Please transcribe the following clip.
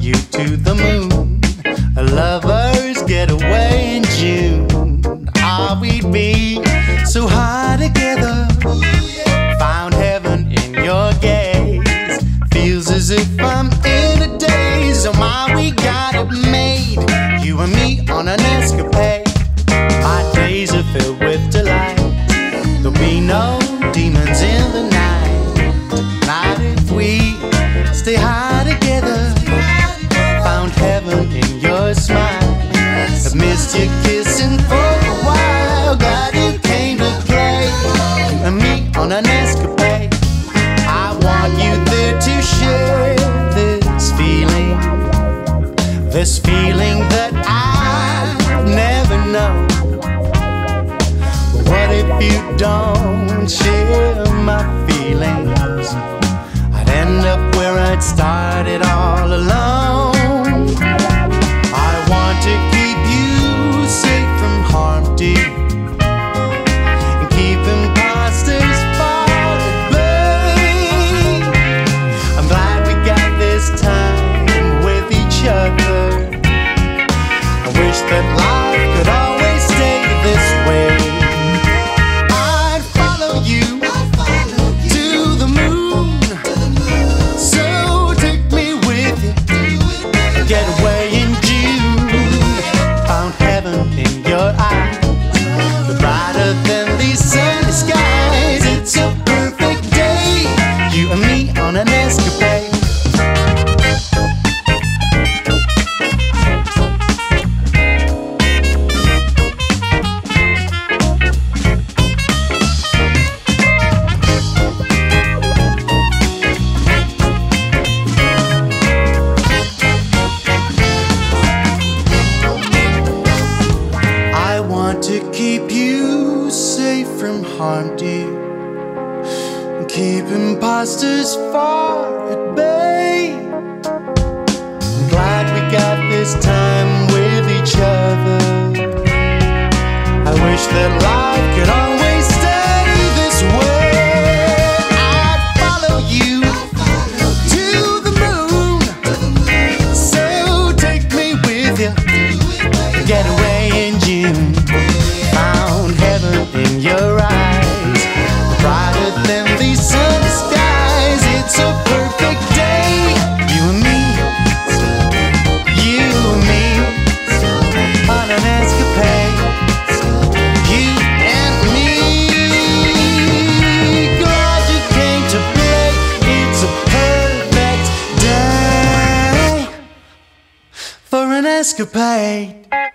you to the moon. Lovers get away in June. Ah, we'd be so high together. Found heaven in your gaze. Feels as if I'm in a daze. Oh my, we got it made. You and me on an escapade. My days are filled with delight. There'll be no demons in the night. On an escapade. I want you there to share this feeling. This feeling that I've never known. What if you don't share my feelings? I'd end up where I'd started all your eyes. Brighter than these sunny skies. Safe from harm, dear. Keep imposters far at bay. I'm glad we got this time with each other. I wish that life escapade.